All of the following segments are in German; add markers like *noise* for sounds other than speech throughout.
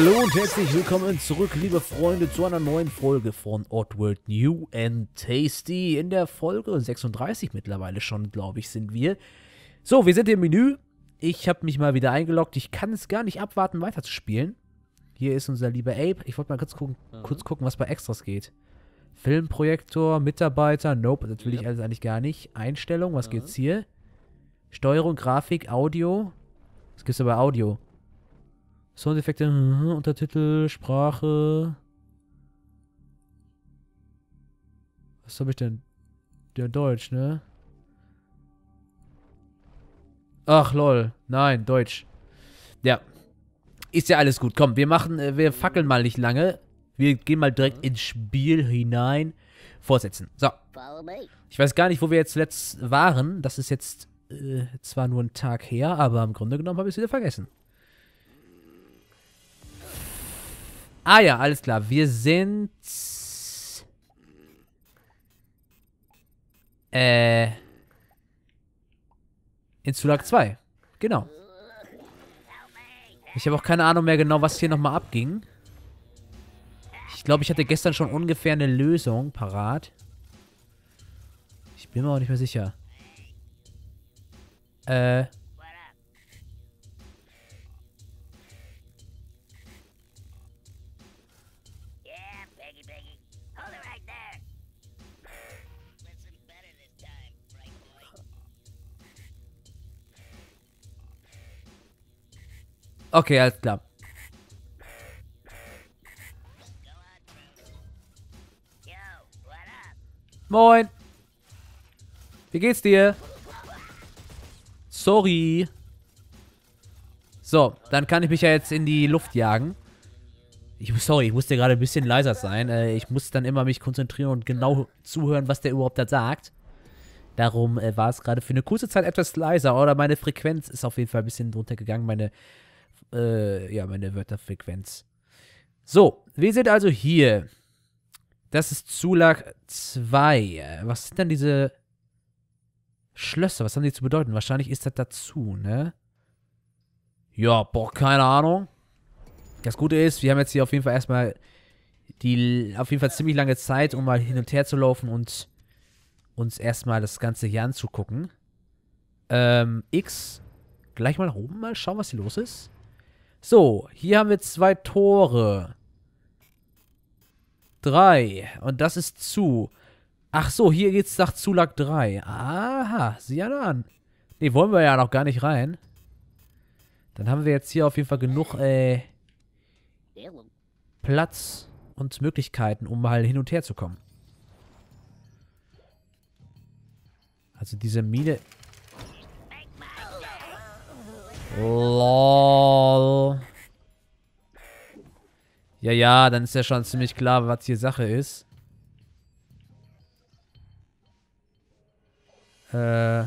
Hallo und herzlich willkommen zurück, liebe Freunde, zu einer neuen Folge von Oddworld New and Tasty. In der Folge 36 mittlerweile schon, glaube ich, sind wir. So, wir sind im Menü. Ich habe mich mal wieder eingeloggt. Ich kann es gar nicht abwarten, weiterzuspielen. Hier ist unser lieber Ape. Ich wollte mal kurz gucken, Mhm. kurz gucken, was bei Extras geht. Filmprojektor, Mitarbeiter, nope, das will ich Ja. alles eigentlich gar nicht. Einstellung, was Mhm. geht's hier? Steuerung, Grafik, Audio. Was gibt's da bei Audio? Soundeffekte, mhm, Untertitel, Sprache. Was habe ich denn? Der Deutsch, ne? Ach, lol. Nein, Deutsch. Ja. Ist ja alles gut. Komm, wir machen, äh, wir fackeln mal nicht lange. Wir gehen mal direkt ins Spiel hinein. Fortsetzen. So. Ich weiß gar nicht, wo wir jetzt letzt waren. Das ist jetzt äh, zwar nur ein Tag her, aber im Grunde genommen habe ich es wieder vergessen. Ah ja, alles klar. Wir sind... Äh... In Zulag 2. Genau. Ich habe auch keine Ahnung mehr genau, was hier nochmal abging. Ich glaube, ich hatte gestern schon ungefähr eine Lösung parat. Ich bin mir auch nicht mehr sicher. Äh. Okay, alles klar. Moin. Wie geht's dir? Sorry. So, dann kann ich mich ja jetzt in die Luft jagen. Ich, sorry, ich musste gerade ein bisschen leiser sein. Äh, ich muss dann immer mich konzentrieren und genau zuhören, was der überhaupt da sagt. Darum äh, war es gerade für eine kurze Zeit etwas leiser. Oder meine Frequenz ist auf jeden Fall ein bisschen runtergegangen. Meine, äh, ja, meine Wörterfrequenz. So, wir sind also hier. Das ist Zulag 2. Was sind denn diese Schlösser? Was haben die zu bedeuten? Wahrscheinlich ist das dazu, ne? Ja, boah, keine Ahnung. Das Gute ist, wir haben jetzt hier auf jeden Fall erstmal die, auf jeden Fall ziemlich lange Zeit, um mal hin und her zu laufen und uns erstmal das Ganze hier anzugucken. Ähm, X. Gleich mal oben mal schauen, was hier los ist. So, hier haben wir zwei Tore. Drei. Und das ist zu. Ach so, hier geht's nach Zulag 3. Aha, sieh ja an. Ne, wollen wir ja noch gar nicht rein. Dann haben wir jetzt hier auf jeden Fall genug, äh. Platz und Möglichkeiten, um mal hin und her zu kommen. Also diese Mine. Lol. Ja, ja, dann ist ja schon ziemlich klar, was hier Sache ist. Äh.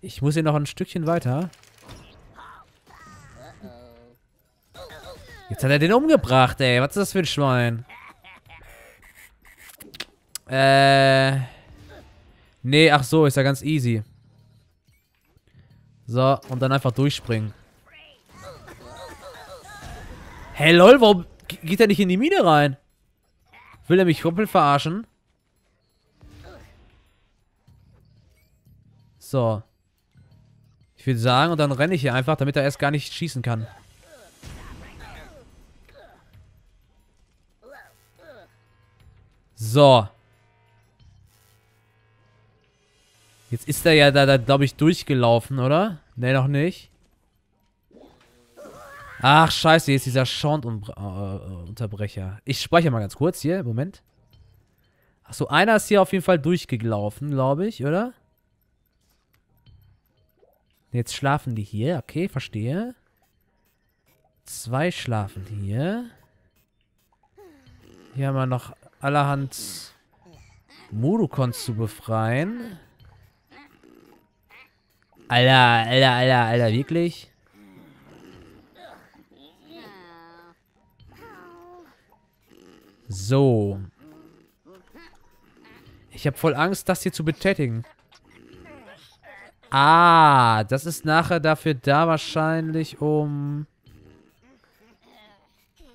Ich muss hier noch ein Stückchen weiter. Jetzt hat er den umgebracht, ey. Was ist das für ein Schwein? Äh. Nee, ach so, ist ja ganz easy. So, und dann einfach durchspringen. Hey, lol, warum ge- geht er nicht in die Mine rein? Will er mich komplett verarschen? So. Ich würde sagen, und dann renne ich hier einfach, damit er erst gar nicht schießen kann. So. Jetzt ist er ja da, da glaube ich, durchgelaufen, oder? Ne, noch nicht. Ach, scheiße, hier ist dieser Sound-Unterbrecher. Ich speichere mal ganz kurz hier, Moment. Achso, einer ist hier auf jeden Fall durchgelaufen, glaube ich, oder? Jetzt schlafen die hier, okay, verstehe. Zwei schlafen hier. Hier haben wir noch allerhand Mudokons zu befreien. Alter, Alter, Alter, Alter, wirklich? So. Ich habe voll Angst, das hier zu betätigen. Ah, das ist nachher dafür da wahrscheinlich, um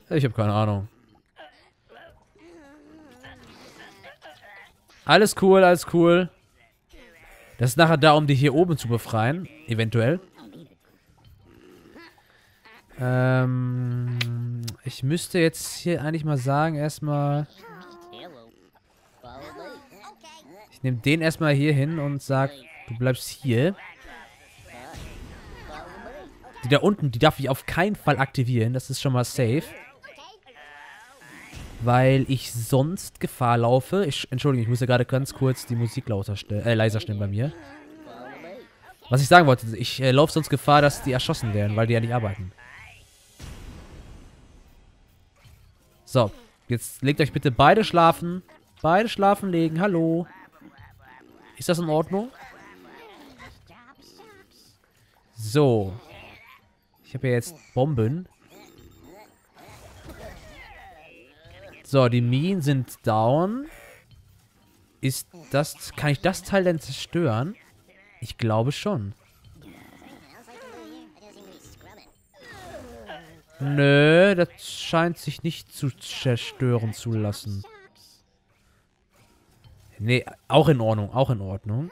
Ich habe keine Ahnung. Alles cool, alles cool. Das ist nachher da, um dich hier oben zu befreien. Eventuell. Ähm, ich müsste jetzt hier eigentlich mal sagen, erstmal... Ich nehme den erstmal hier hin und sag, du bleibst hier. Die da unten, die darf ich auf keinen Fall aktivieren. Das ist schon mal safe. Weil ich sonst Gefahr laufe. Ich, Entschuldigung, ich muss ja gerade ganz kurz die Musik lauter stellen, äh, leiser stellen bei mir. Was ich sagen wollte, ich äh, laufe sonst Gefahr, dass die erschossen werden, weil die ja nicht arbeiten. So, jetzt legt euch bitte beide schlafen. Beide schlafen legen, hallo. Ist das in Ordnung? So. Ich habe ja jetzt Bomben. So, die Minen sind down. Ist das... Kann ich das Teil denn zerstören? Ich glaube schon. Nö, das scheint sich nicht zu zerstören zu lassen. Nee, auch in Ordnung, auch in Ordnung.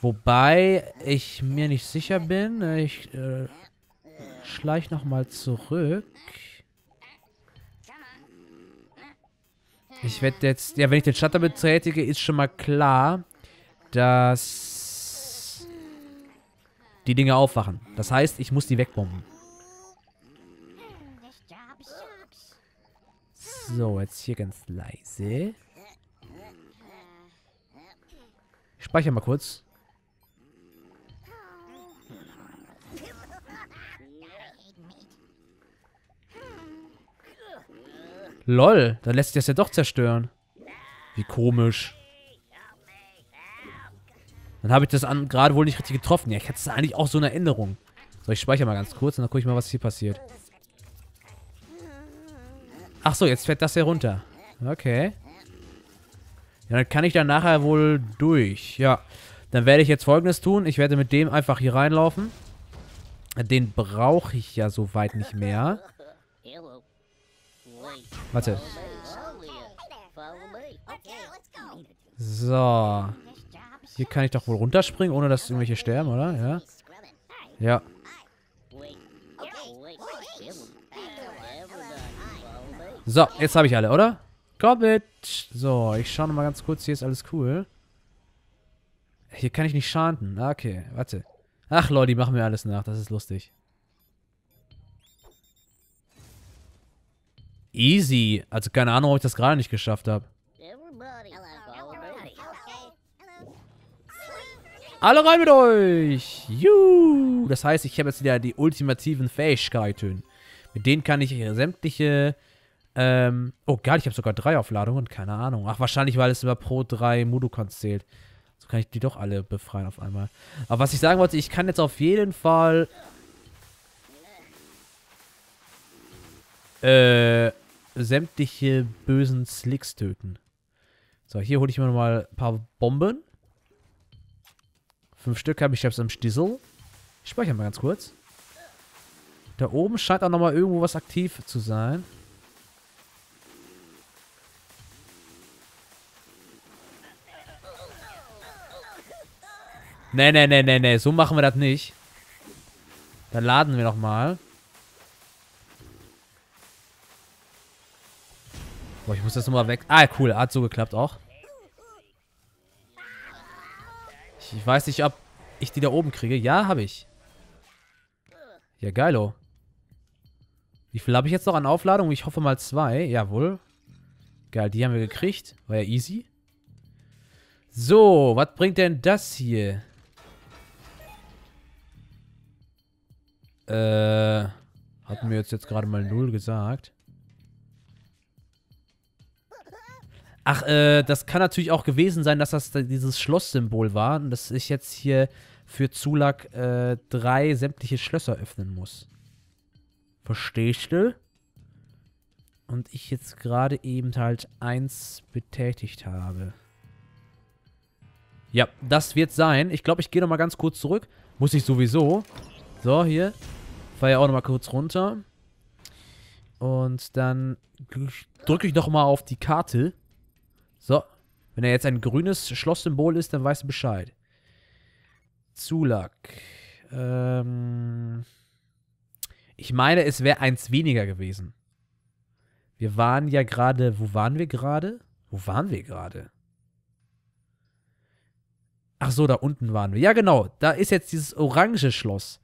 Wobei ich mir nicht sicher bin. Ich äh, schleich nochmal zurück. Ich werde jetzt... Ja, wenn ich den Shutter betätige, ist schon mal klar, dass die Dinge aufwachen. Das heißt, ich muss die wegbomben. So, jetzt hier ganz leise. Ich speichere mal kurz. Lol, dann lässt sich das ja doch zerstören. Wie komisch. Dann habe ich das gerade wohl nicht richtig getroffen. Ja, ich hatte es eigentlich auch so eine Erinnerung. So, ich speichere mal ganz kurz und dann gucke ich mal, was hier passiert. Ach so, jetzt fährt das hier runter. Okay. Ja, dann kann ich dann nachher wohl durch. Ja, dann werde ich jetzt folgendes tun. Ich werde mit dem einfach hier reinlaufen. Den brauche ich ja soweit nicht mehr. Warte. So. Hier kann ich doch wohl runterspringen, ohne dass irgendwelche sterben, oder? Ja. Ja. So, jetzt habe ich alle, oder? Gobbit. So, ich schaue nochmal ganz kurz. Hier ist alles cool. Hier kann ich nicht schaden. Ah, Okay, warte. Ach, Leute, die machen mir alles nach. Das ist lustig. Easy. Also keine Ahnung, ob ich das gerade nicht geschafft habe. Alle rein mit euch! Juhu! Das heißt, ich habe jetzt wieder die ultimativen Fähigkeiten. Mit denen kann ich sämtliche... Ähm, oh, geil, ich habe sogar drei Aufladungen. Keine Ahnung. Ach, wahrscheinlich, weil es über Pro 3 Mudokons zählt. So kann ich die doch alle befreien auf einmal. Aber was ich sagen wollte, ich kann jetzt auf jeden Fall... Äh, sämtliche bösen Slicks töten. So, hier hole ich mir nochmal ein paar Bomben. Fünf Stück habe ich selbst am Stissel. Ich speichere mal ganz kurz. Da oben scheint auch nochmal irgendwo was aktiv zu sein. Nee, nee, nee, nee, nee. So machen wir das nicht. Dann laden wir nochmal. Boah, ich muss das nochmal weg. Ah, cool. Hat so geklappt auch. Ich weiß nicht, ob ich die da oben kriege. Ja, habe ich. Ja, geilo. Wie viel habe ich jetzt noch an Aufladung? Ich hoffe mal zwei. Jawohl. Geil, die haben wir gekriegt. War ja easy. So, was bringt denn das hier? Äh, hatten wir jetzt, jetzt gerade mal null gesagt. Ach, äh, das kann natürlich auch gewesen sein, dass das da dieses Schlosssymbol war und dass ich jetzt hier für Zulak äh, drei sämtliche Schlösser öffnen muss. Verstehst du? Und ich jetzt gerade eben halt eins betätigt habe. Ja, das wird sein. Ich glaube, ich gehe nochmal ganz kurz zurück. Muss ich sowieso. So, hier. Fahr ja auch nochmal kurz runter. Und dann drücke ich noch mal auf die Karte. So. Wenn er jetzt ein grünes Schlosssymbol ist, dann weißt du Bescheid. Zulak. Ähm ich meine, es wäre eins weniger gewesen. Wir waren ja gerade. Wo waren wir gerade? Wo waren wir gerade? Ach so, da unten waren wir. Ja, genau. Da ist jetzt dieses orange Schloss.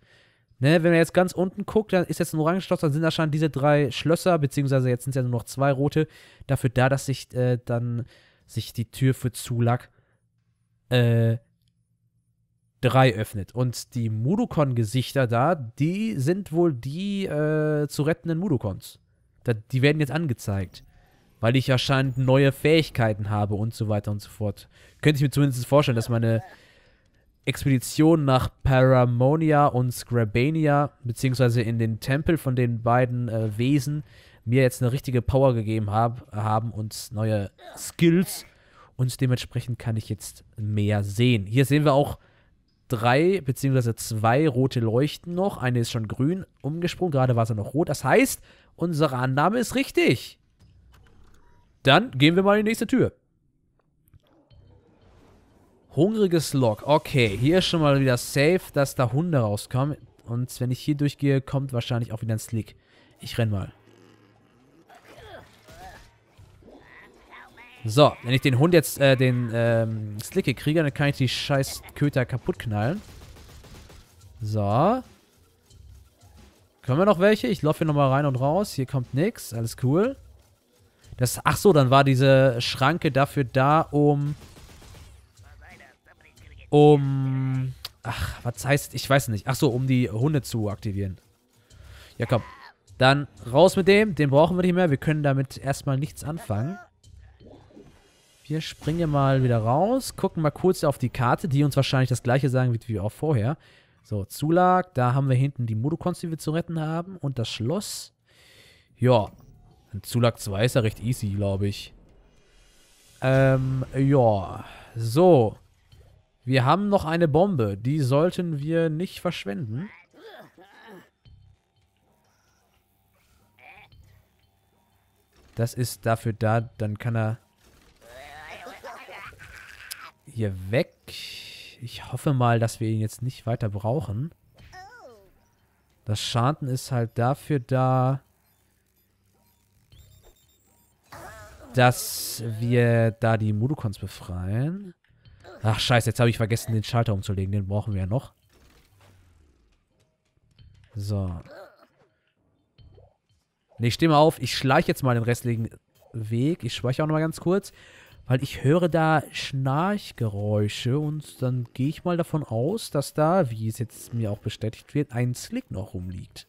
Ne, wenn man jetzt ganz unten guckt, dann ist jetzt ein oranges Schloss, dann sind da schon diese drei Schlösser, beziehungsweise jetzt sind es ja nur noch zwei rote, dafür da, dass sich äh, dann sich die Tür für Zulak äh, drei öffnet. Und die Mudokon-Gesichter da, die sind wohl die äh, zu rettenden Mudokons. Da, die werden jetzt angezeigt. Weil ich anscheinend neue Fähigkeiten habe und so weiter und so fort. Könnte ich mir zumindest vorstellen, dass meine Expedition nach Paramonia und Scrabania, beziehungsweise in den Tempel von den beiden äh, Wesen, mir jetzt eine richtige Power gegeben hab, haben und neue Skills. Und dementsprechend kann ich jetzt mehr sehen. Hier sehen wir auch drei beziehungsweise zwei rote Leuchten noch. Eine ist schon grün umgesprungen, gerade war sie noch rot. Das heißt, unsere Annahme ist richtig. Dann gehen wir mal in die nächste Tür. Hungriges Log. Okay, hier ist schon mal wieder safe, dass da Hunde rauskommen. Und wenn ich hier durchgehe, kommt wahrscheinlich auch wieder ein Slick. Ich renn mal. So, wenn ich den Hund jetzt, äh, den, ähm, Slicke kriege, dann kann ich die scheiß Köter kaputt knallen. So. Können wir noch welche? Ich laufe hier nochmal rein und raus. Hier kommt nix. Alles cool. Das, ach so, dann war diese Schranke dafür da, um um. Ach, was heißt. Ich weiß nicht. Ach so, um die Hunde zu aktivieren. Ja, komm. Dann raus mit dem. Den brauchen wir nicht mehr. Wir können damit erstmal nichts anfangen. Wir springen mal wieder raus. Gucken mal kurz auf die Karte, die uns wahrscheinlich das gleiche sagen wird wie auch vorher. So, Zulag. Da haben wir hinten die Modokons, die wir zu retten haben. Und das Schloss. Ja. Zulag 2 ist ja recht easy, glaube ich. Ähm, ja. So. Wir haben noch eine Bombe. Die sollten wir nicht verschwenden. Das ist dafür da, dann kann er hier weg. Ich hoffe mal, dass wir ihn jetzt nicht weiter brauchen. Das Schanten ist halt dafür da, dass wir da die Mudokons befreien. Ach, scheiße, jetzt habe ich vergessen, den Schalter umzulegen. Den brauchen wir ja noch. So. Ne, ich stehe mal auf. Ich schleiche jetzt mal den restlichen Weg. Ich speichere auch noch mal ganz kurz. Weil ich höre da Schnarchgeräusche und dann gehe ich mal davon aus, dass da, wie es jetzt mir auch bestätigt wird, ein Slick noch rumliegt.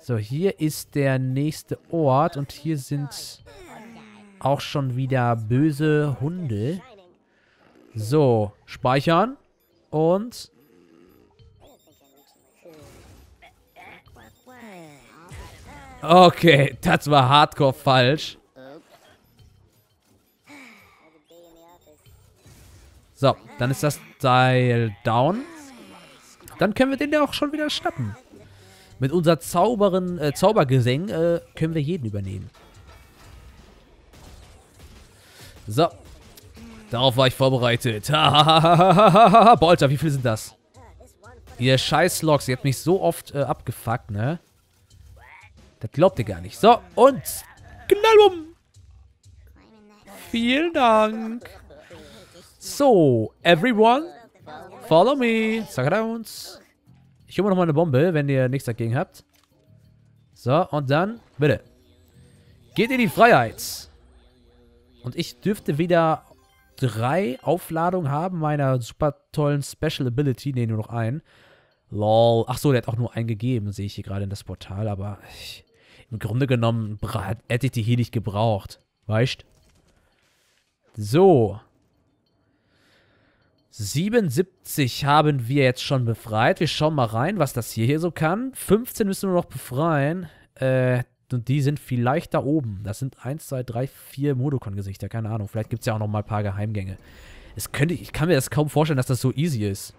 So, hier ist der nächste Ort und hier sind auch schon wieder böse Hunde. So, speichern. Und... Okay, das war hardcore falsch. So, dann ist das Teil down. Dann können wir den ja auch schon wieder schnappen. Mit unser Zauberen, äh, Zaubergesang äh, können wir jeden übernehmen. So, Darauf war ich vorbereitet. *laughs* Boah, Alter, wie viele sind das? Ihr scheiß Logs, ihr habt mich so oft äh, abgefuckt, ne? Das glaubt ihr gar nicht. So, und Knallum! Vielen Dank. So, everyone, follow me. Sag uns. Ich hole mir nochmal eine Bombe, wenn ihr nichts dagegen habt. So, und dann, bitte. Geht in die Freiheit. Und ich dürfte wieder drei Aufladungen haben meiner super tollen Special Ability. Ne, nur noch ein. Lol. Ach so, der hat auch nur einen gegeben, sehe ich hier gerade in das Portal. Aber ich, im Grunde genommen hätte ich die hier nicht gebraucht. Weißt? So. 77 haben wir jetzt schon befreit. Wir schauen mal rein, was das hier, hier so kann. 15 müssen wir noch befreien. Äh, und die sind vielleicht da oben. Das sind 1, 2, 3, 4 Modokon-Gesichter. Keine Ahnung. Vielleicht gibt es ja auch noch mal ein paar Geheimgänge. Es könnte, ich kann mir das kaum vorstellen, dass das so easy ist.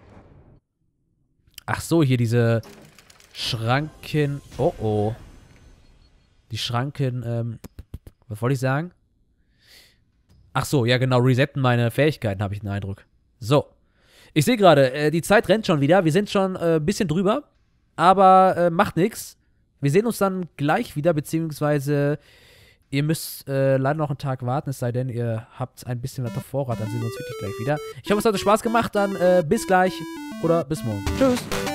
Ach so, hier diese Schranken. Oh, oh. die Schranken, ähm, was wollte ich sagen? Ach so, ja genau, resetten meine Fähigkeiten, habe ich den Eindruck. So. Ich sehe gerade, äh, die Zeit rennt schon wieder. Wir sind schon ein äh, bisschen drüber. Aber äh, macht nichts. Wir sehen uns dann gleich wieder, beziehungsweise ihr müsst äh, leider noch einen Tag warten, es sei denn, ihr habt ein bisschen auf Vorrat. Dann sehen wir uns wirklich gleich wieder. Ich hoffe, es hat euch Spaß gemacht. Dann äh, bis gleich oder bis morgen. Tschüss.